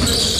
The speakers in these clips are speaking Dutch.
Christmas.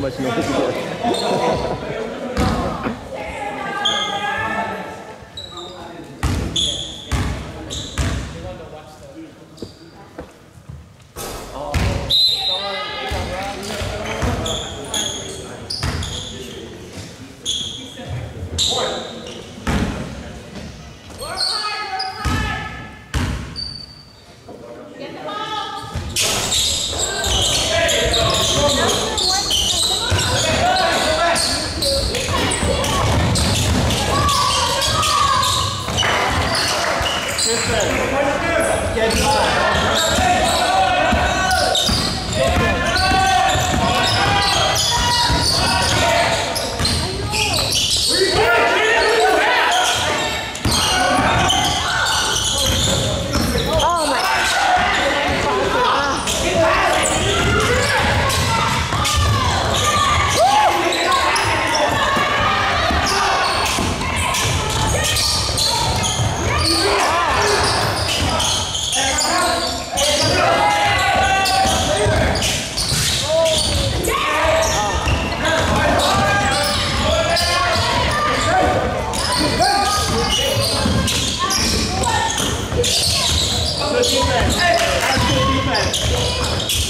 町の北部 de pé. As duas de pé.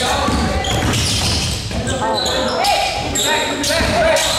Oh my God, that